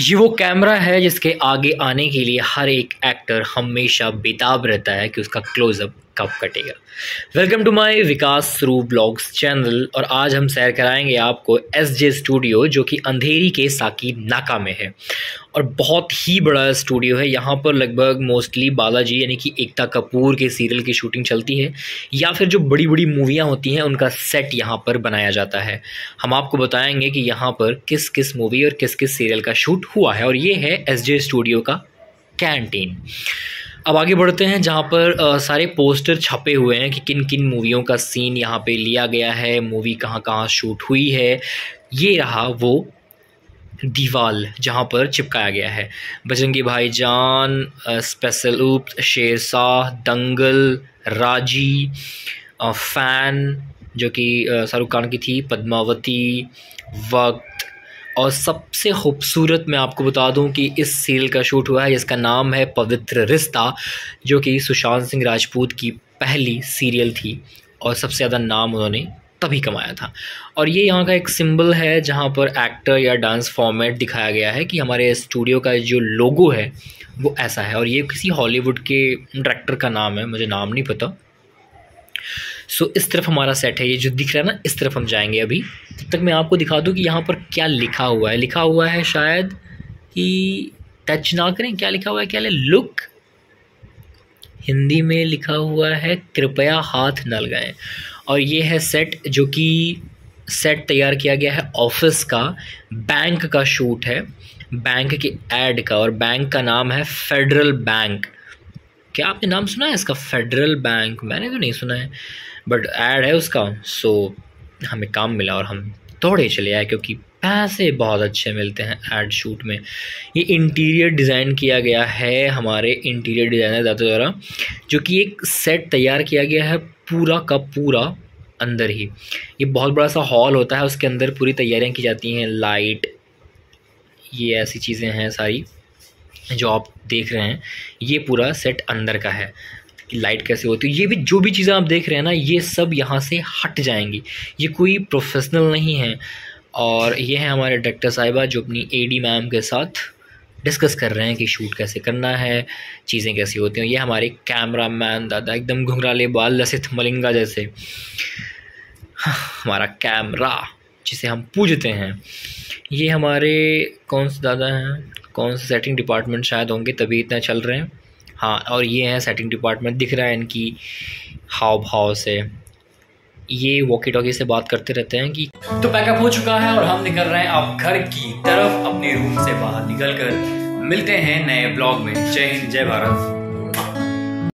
ये वो कैमरा है जिसके आगे आने के लिए हर एक एक्टर हमेशा बेताब रहता है कि उसका क्लोजअप कब कटेगा। वेलकम टू माय विकास सरू ब्लॉग्स चैनल, और आज हम सैर कराएँगे आपको एस जे स्टूडियो जो कि अंधेरी के साकी नाका में है। और बहुत ही बड़ा स्टूडियो है। यहाँ पर लगभग मोस्टली बालाजी, यानी कि एकता कपूर के सीरियल की शूटिंग चलती है, या फिर जो बड़ी बड़ी मूवियाँ होती हैं, उनका सेट यहाँ पर बनाया जाता है। हम आपको बताएँगे कि यहाँ पर किस किस मूवी और किस किस सीरियल का शूट हुआ है, और ये है एस जे स्टूडियो का कैंटीन अब आगे बढ़ते हैं जहाँ पर आ, सारे पोस्टर छपे हुए हैं कि किन किन मूवियों का सीन यहाँ पे लिया गया है मूवी कहाँ कहाँ शूट हुई है। ये रहा वो दीवाल जहाँ पर चिपकाया गया है। बजरंगी भाईजान स्पेशल उप शेरशाह दंगल राज़ी आ, फ़ैन जो कि शाहरुख खान की थी पद्मावती वक्त और सबसे खूबसूरत मैं आपको बता दूँ कि इस सीरियल का शूट हुआ है, जिसका नाम है पवित्र रिश्ता, जो कि सुशांत सिंह राजपूत की पहली सीरियल थी और सबसे ज़्यादा नाम उन्होंने तभी कमाया था। और ये यहाँ का एक सिंबल है, जहाँ पर एक्टर या डांस फॉर्मेट दिखाया गया है कि हमारे स्टूडियो का जो लोगो है, वो ऐसा है। और ये किसी हॉलीवुड के डायरेक्टर का नाम है, मुझे नाम नहीं पता। सो इस तरफ़ हमारा सेट है, ये जो दिख रहा है ना, इस तरफ़ हम जाएँगे अभी। तब तक मैं आपको दिखा दूँ कि यहाँ पर क्या लिखा हुआ है। लिखा हुआ है शायद कि टच ना करें, क्या लिखा हुआ है? क्या लुक हिंदी में लिखा हुआ है, कृपया हाथ न लगाएँ। और ये है सेट जो कि सेट तैयार किया गया है ऑफ़िस का। बैंक का शूट है। बैंक के एड का और बैंक का नाम है फेडरल बैंक क्या आपने नाम सुना है इसका? फेडरल बैंक मैंने तो नहीं सुना है। बट ऐड है उसका। सो हमें काम मिला और हम दौड़े चले आए क्योंकि पैसे बहुत अच्छे मिलते हैं एड शूट में। ये इंटीरियर डिज़ाइन किया गया है हमारे इंटीरियर डिज़ाइनर दादा द्वारा, जो कि एक सेट तैयार किया गया है पूरा का पूरा अंदर ही। ये बहुत बड़ा सा हॉल होता है, उसके अंदर पूरी तैयारियाँ की जाती हैं। लाइट ये ऐसी चीज़ें हैं सारी। जो आप देख रहे हैं, ये पूरा सेट अंदर का है। लाइट कैसे होती है? ये भी, जो भी चीज़ें आप देख रहे हैं ना, ये सब यहाँ से हट जाएँगी। ये कोई प्रोफेशनल नहीं है। और ये है हमारे डायरेक्टर साहिबा, जो अपनी एडी मैम के साथ डिस्कस कर रहे हैं कि शूट कैसे करना है, चीज़ें कैसी होती हैं। ये हमारे कैमरा मैन दादा, एकदम घुंघराले बाल, लसित मलिंगा जैसे। हमारा कैमरा जिसे हम पूजते हैं। ये हमारे कौन से दादा हैं? कौन से सेटिंग डिपार्टमेंट शायद होंगे, तभी इतना चल रहे हैं। हाँ और ये है सेटिंग डिपार्टमेंट दिख रहा है इनकी हाव भाव से। ये वॉकी टॉकी से बात करते रहते हैं कि तो पैकअप हो चुका है और हम निकल रहे हैं आप घर की तरफ़, अपने रूम से बाहर निकल कर मिलते हैं नए ब्लॉग में। जय हिंद, जय भारत।